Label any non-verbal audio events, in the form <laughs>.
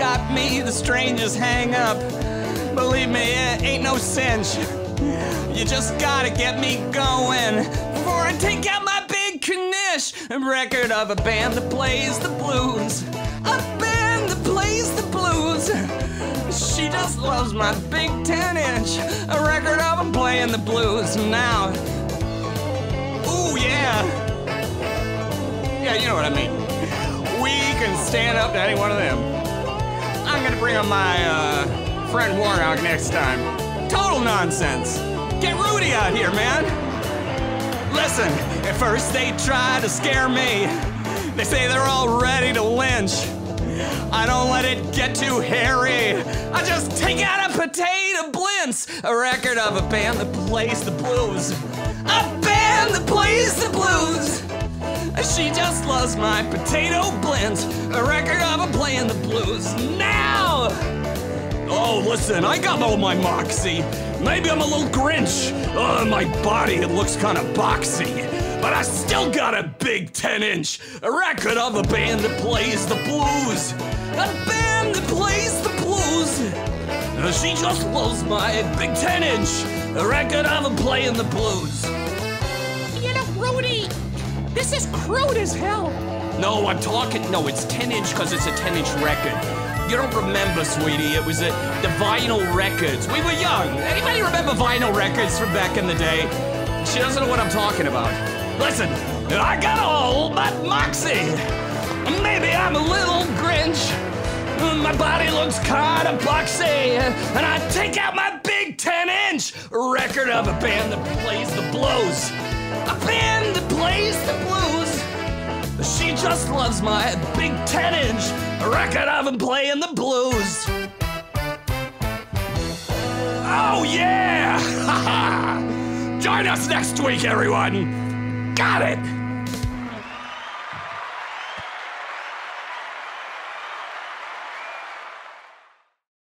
got me the strangest hang up. Believe me, it ain't no cinch. You just gotta get me going before I take out my big knish. A record of a band that plays the blues. A band that plays the blues. She just loves my big 10 inch. A record of them playing the blues. Now, ooh, yeah. Yeah, you know what I mean. We can stand up to any one of them. I'm gonna bring on my uh, friend Warnock next time. Total nonsense. Get Rudy out here, man. Listen, at first they try to scare me. They say they're all ready to lynch. I don't let it get too hairy. I just take out a potato blintz, a record of a band that plays the blues. A band that plays the blues. She just loves my potato blintz, a record of a playing the blues. Now! Oh, listen, I got all my moxie. Maybe I'm a little Grinch. Uh, my body, it looks kind of boxy. But I still got a big 10 inch. Record of a band that plays the blues. A band that plays the blues. She just loves my big 10 inch. Record of a playing the blues. You know, Rudy, this is crude as hell. No, I'm talking. No, it's 10 inch because it's a 10 inch record. You don't remember, sweetie. It was a, the vinyl records. We were young. Anybody remember vinyl records from back in the day? She doesn't know what I'm talking about. Listen, I got all my moxie. Maybe I'm a little Grinch. My body looks kinda boxy. And I take out my big 10 inch record of a band that plays the blues. A band that plays the blues. Just loves my big 10 inch record of him playing the blues. Oh, yeah! <laughs> Join us next week, everyone! Got it!